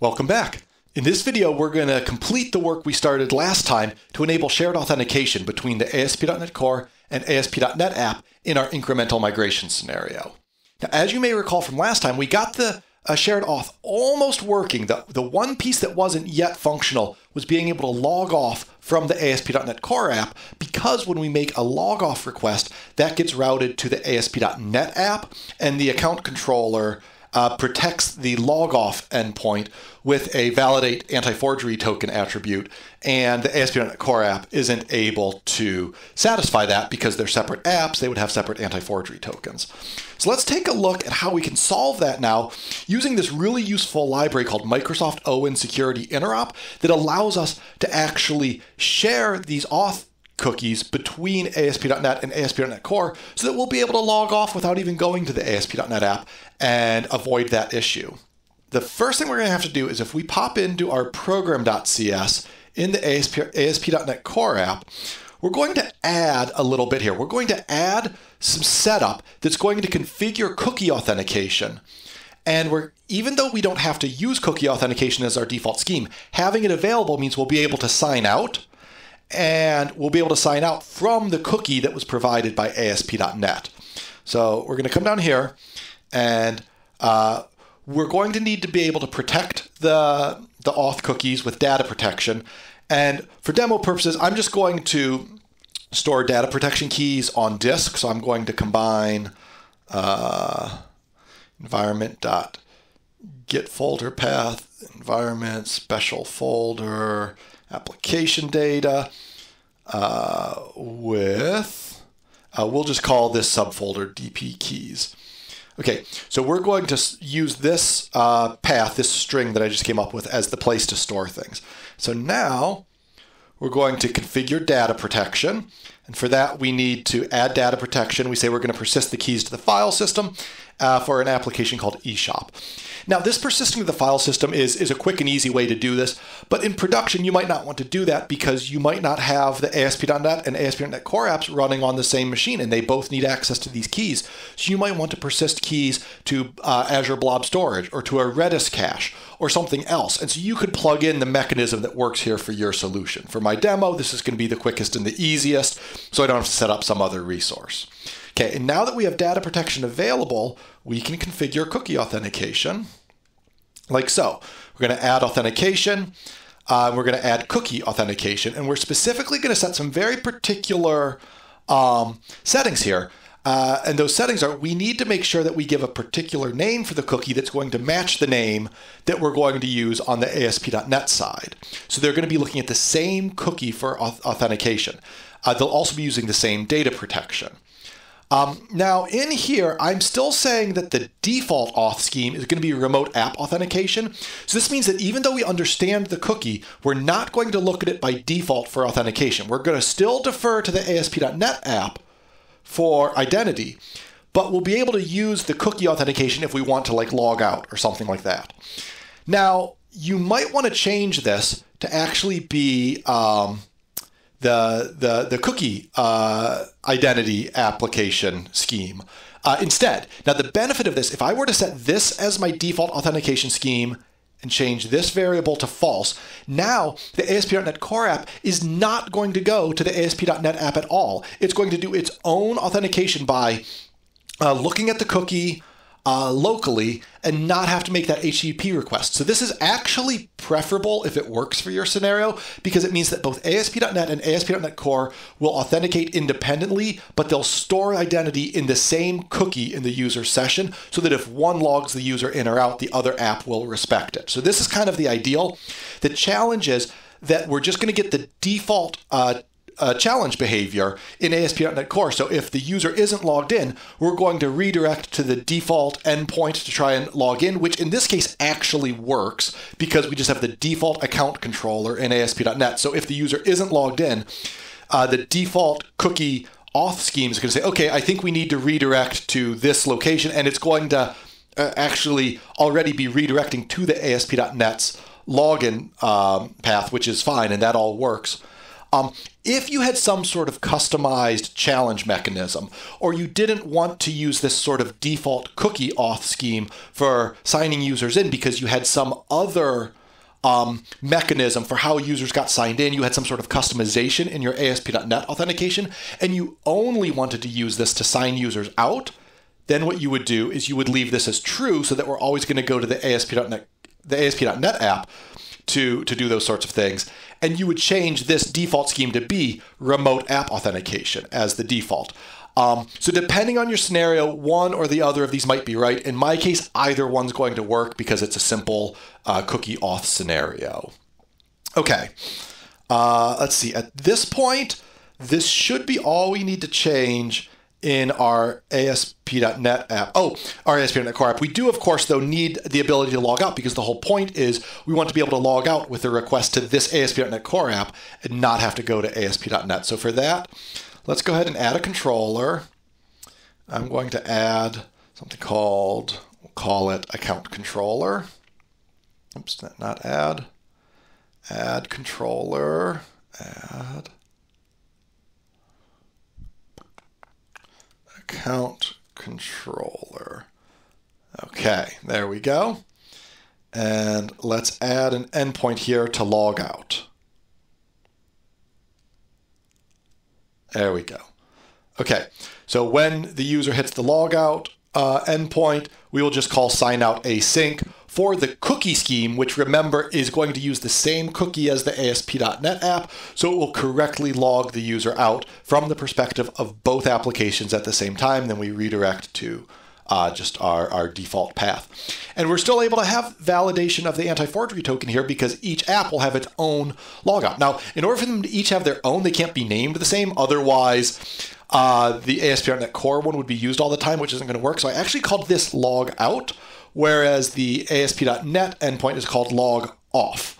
Welcome back. In this video, we're going to complete the work we started last time to enable shared authentication between the ASP.NET Core and ASP.NET app in our incremental migration scenario. Now, as you may recall from last time, we got the uh, shared auth almost working. The, the one piece that wasn't yet functional was being able to log off from the ASP.NET Core app because when we make a log off request, that gets routed to the ASP.NET app and the account controller uh, protects the logoff endpoint with a validate anti-forgery token attribute, and the ASP.NET Core app isn't able to satisfy that because they're separate apps. They would have separate anti-forgery tokens. So let's take a look at how we can solve that now using this really useful library called Microsoft OWIN Security Interop that allows us to actually share these auth cookies between ASP.NET and ASP.NET Core so that we'll be able to log off without even going to the ASP.NET app and avoid that issue. The first thing we're going to have to do is if we pop into our program.cs in the ASP, ASP.NET Core app, we're going to add a little bit here. We're going to add some setup that's going to configure cookie authentication. And we're even though we don't have to use cookie authentication as our default scheme, having it available means we'll be able to sign out and we'll be able to sign out from the cookie that was provided by ASP.NET. So we're going to come down here and uh, we're going to need to be able to protect the, the auth cookies with data protection. And for demo purposes, I'm just going to store data protection keys on disk. So I'm going to combine uh, environment dot get folder path environment special folder application data uh, with, uh, we'll just call this subfolder DP keys. Okay, so we're going to use this uh, path, this string that I just came up with as the place to store things. So now we're going to configure data protection. And for that, we need to add data protection. We say we're going to persist the keys to the file system uh, for an application called eShop. Now, this persisting to the file system is, is a quick and easy way to do this, but in production, you might not want to do that because you might not have the ASP.NET and ASP.NET Core apps running on the same machine, and they both need access to these keys. So you might want to persist keys to uh, Azure Blob Storage or to a Redis cache or something else. And so you could plug in the mechanism that works here for your solution. For my demo, this is going to be the quickest and the easiest, so I don't have to set up some other resource. Okay, and now that we have data protection available, we can configure cookie authentication like so. We're going to add authentication. Uh, we're going to add cookie authentication, and we're specifically going to set some very particular um, settings here. Uh, and those settings are we need to make sure that we give a particular name for the cookie that's going to match the name that we're going to use on the ASP.NET side. So they're going to be looking at the same cookie for authentication. Uh, they'll also be using the same data protection. Um, now, in here, I'm still saying that the default auth scheme is going to be remote app authentication. So this means that even though we understand the cookie, we're not going to look at it by default for authentication. We're going to still defer to the ASP.NET app for identity, but we'll be able to use the cookie authentication if we want to like log out or something like that. Now, you might want to change this to actually be um, the the the cookie uh, identity application scheme uh, instead. Now the benefit of this, if I were to set this as my default authentication scheme and change this variable to false, now the ASP.NET Core app is not going to go to the ASP.NET app at all. It's going to do its own authentication by uh, looking at the cookie, uh, locally and not have to make that HTTP request. So this is actually preferable if it works for your scenario because it means that both ASP.NET and ASP.NET Core will authenticate independently, but they'll store identity in the same cookie in the user session so that if one logs the user in or out, the other app will respect it. So this is kind of the ideal. The challenge is that we're just going to get the default uh, uh, challenge behavior in ASP.NET Core. So if the user isn't logged in, we're going to redirect to the default endpoint to try and log in, which in this case actually works because we just have the default account controller in ASP.NET. So if the user isn't logged in, uh, the default cookie auth scheme is going to say, okay, I think we need to redirect to this location, and it's going to uh, actually already be redirecting to the ASP.NET's login um, path, which is fine, and that all works. Um, if you had some sort of customized challenge mechanism, or you didn't want to use this sort of default cookie auth scheme for signing users in because you had some other um, mechanism for how users got signed in. You had some sort of customization in your ASP.NET authentication, and you only wanted to use this to sign users out. Then what you would do is you would leave this as true so that we're always going to go to the ASP.NET, the ASP.NET app to, to do those sorts of things. And you would change this default scheme to be remote app authentication as the default. Um, so depending on your scenario, one or the other of these might be right. In my case, either one's going to work because it's a simple uh, cookie auth scenario. Okay, uh, let's see. At this point, this should be all we need to change in our ASP.NET app. Oh, our ASP.NET Core app. We do, of course, though, need the ability to log out because the whole point is we want to be able to log out with a request to this ASP.NET Core app and not have to go to ASP.NET. So for that, Let's go ahead and add a controller. I'm going to add something called, we'll call it account controller. Oops, not add. Add controller, add account controller. Okay, there we go. And let's add an endpoint here to log out. There we go. Okay, so when the user hits the logout uh, endpoint, we will just call sign out async for the cookie scheme, which remember is going to use the same cookie as the ASP.NET app, so it will correctly log the user out from the perspective of both applications at the same time. Then we redirect to uh, just our, our default path. And we're still able to have validation of the anti-forgery token here because each app will have its own logout. Now, in order for them to each have their own, they can't be named the same. Otherwise, uh, the ASP.NET Core one would be used all the time, which isn't going to work. So I actually called this log out, whereas the ASP.NET endpoint is called log off.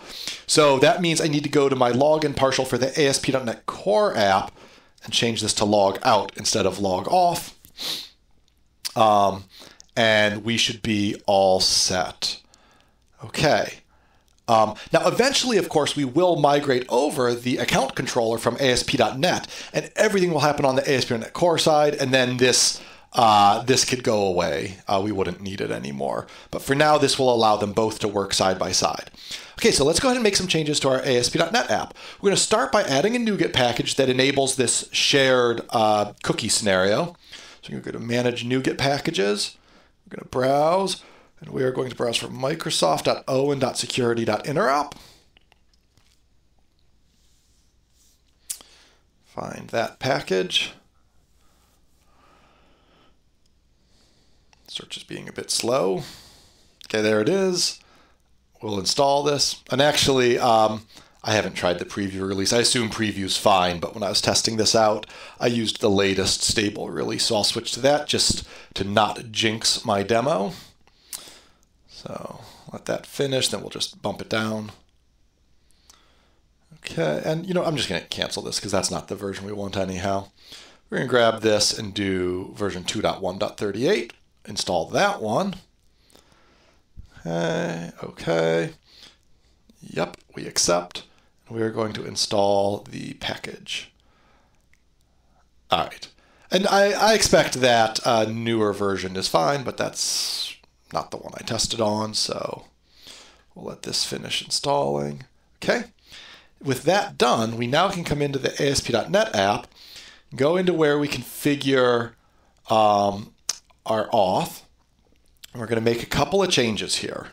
So that means I need to go to my login partial for the ASP.NET Core app and change this to log out instead of log off. Um, and we should be all set. Okay. Um, now, eventually, of course, we will migrate over the account controller from ASP.NET, and everything will happen on the ASP.NET Core side, and then this uh, this could go away. Uh, we wouldn't need it anymore. But for now, this will allow them both to work side by side. Okay, so let's go ahead and make some changes to our ASP.NET app. We're going to start by adding a NuGet package that enables this shared uh, cookie scenario. So you're going to go to Manage NuGet Packages. We're going to browse, and we are going to browse for Microsoft.owin.security.interop. Find that package. Search is being a bit slow. Okay, there it is. We'll install this. And actually, um, I haven't tried the preview release. I assume preview's fine, but when I was testing this out, I used the latest stable release, so I'll switch to that just to not jinx my demo. So let that finish, then we'll just bump it down. Okay, and you know, I'm just going to cancel this because that's not the version we want anyhow. We're to grab this and do version 2.1.38, install that one. Okay, okay. Yep, we accept we are going to install the package. All right. And I, I expect that a newer version is fine, but that's not the one I tested on, so we'll let this finish installing. Okay. With that done, we now can come into the ASP.NET app, go into where we configure um, our auth, and we're going to make a couple of changes here.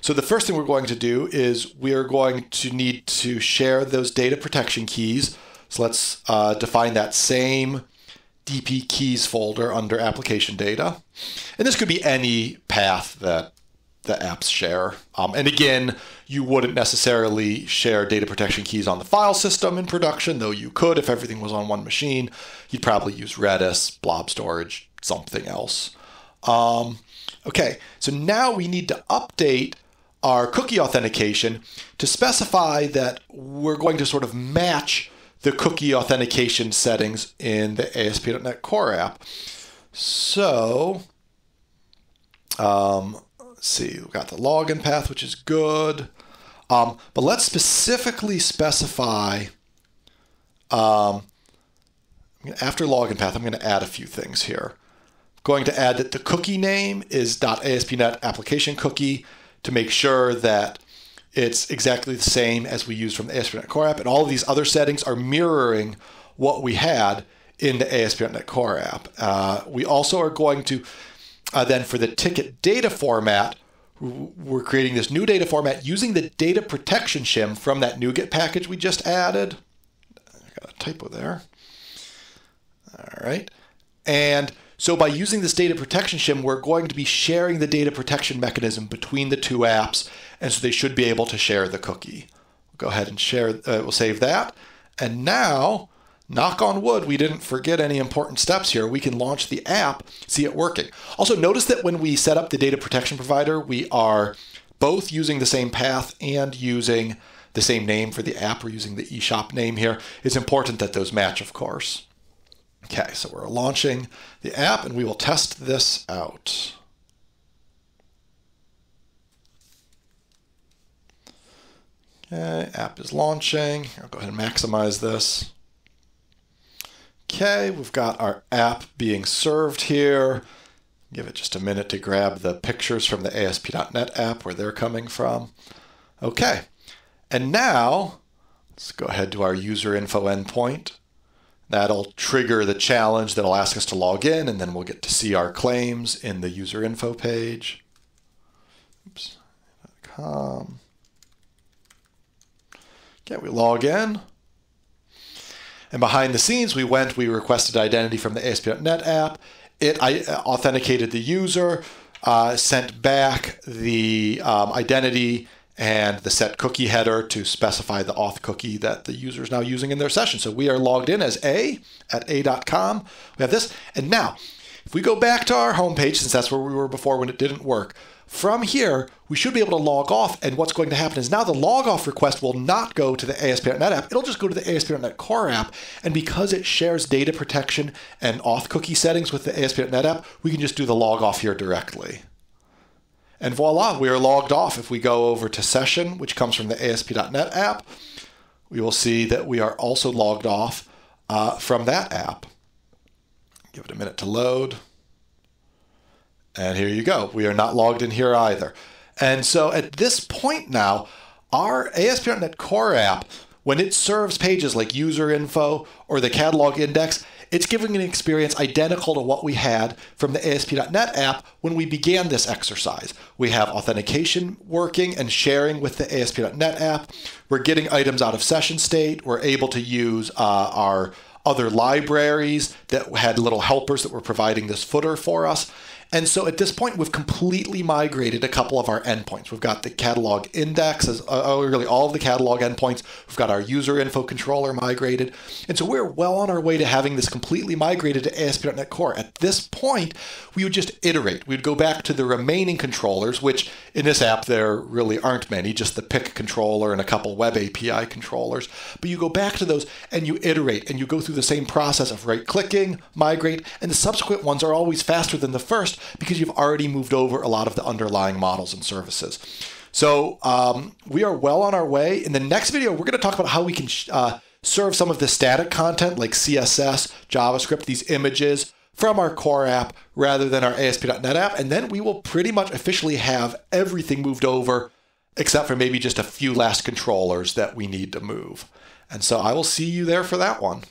So the first thing we're going to do is we are going to need to share those data protection keys. So let's uh, define that same DP keys folder under application data. And this could be any path that the apps share. Um, and again, you wouldn't necessarily share data protection keys on the file system in production, though you could if everything was on one machine. You'd probably use Redis, blob storage, something else. Um, okay, so now we need to update our cookie authentication to specify that we're going to sort of match the cookie authentication settings in the ASP.NET Core app. So, um, let's see, we've got the login path, which is good. Um, but let's specifically specify um, after login path, I'm going to add a few things here. I'm going to add that the cookie name is .ASP.NET application cookie to make sure that it's exactly the same as we use from the ASP.NET Core app, and all of these other settings are mirroring what we had in the ASP.NET Core app. Uh, we also are going to uh, then for the ticket data format, we're creating this new data format using the data protection shim from that NuGet package we just added. I got a typo there. All right. And so by using this data protection shim, we're going to be sharing the data protection mechanism between the two apps, and so they should be able to share the cookie. We'll go ahead and share, uh, we'll save that. And now, knock on wood, we didn't forget any important steps here. We can launch the app, see it working. Also, notice that when we set up the data protection provider, we are both using the same path and using the same name for the app. We're using the eShop name here. It's important that those match, of course. Okay, so we're launching the app and we will test this out. Okay, app is launching. I'll go ahead and maximize this. Okay, we've got our app being served here. Give it just a minute to grab the pictures from the ASP.NET app where they're coming from. Okay, and now let's go ahead to our user info endpoint. That'll trigger the challenge that'll ask us to log in, and then we'll get to see our claims in the user info page. Oops. .com. Okay, we log in. And behind the scenes, we went, we requested identity from the ASP.NET app. It I, authenticated the user, uh, sent back the um, identity and the set cookie header to specify the auth cookie that the user is now using in their session. So we are logged in as A at A.com. We have this. And now, if we go back to our homepage, since that's where we were before when it didn't work, from here, we should be able to log off. And what's going to happen is now the log off request will not go to the ASP.NET app. It'll just go to the ASP.NET Core app. And because it shares data protection and auth cookie settings with the ASP.NET app, we can just do the log off here directly. And voila, we are logged off. If we go over to session, which comes from the ASP.NET app, we will see that we are also logged off uh, from that app. Give it a minute to load. And here you go. We are not logged in here either. And so at this point now, our ASP.NET Core app, when it serves pages like user info or the catalog index, it's giving an experience identical to what we had from the ASP.NET app when we began this exercise. We have authentication working and sharing with the ASP.NET app. We're getting items out of session state. We're able to use uh, our other libraries that had little helpers that were providing this footer for us. And so at this point, we've completely migrated a couple of our endpoints. We've got the catalog index, as, uh, uh, really all of the catalog endpoints. We've got our user info controller migrated. And so we're well on our way to having this completely migrated to ASP.NET Core. At this point, we would just iterate. We'd go back to the remaining controllers, which in this app, there really aren't many, just the pic controller and a couple web API controllers. But you go back to those and you iterate and you go through the same process of right clicking, migrate, and the subsequent ones are always faster than the first because you've already moved over a lot of the underlying models and services. So um, we are well on our way. In the next video, we're going to talk about how we can uh, serve some of the static content like CSS, JavaScript, these images from our core app rather than our ASP.NET app. And then we will pretty much officially have everything moved over except for maybe just a few last controllers that we need to move. And so I will see you there for that one.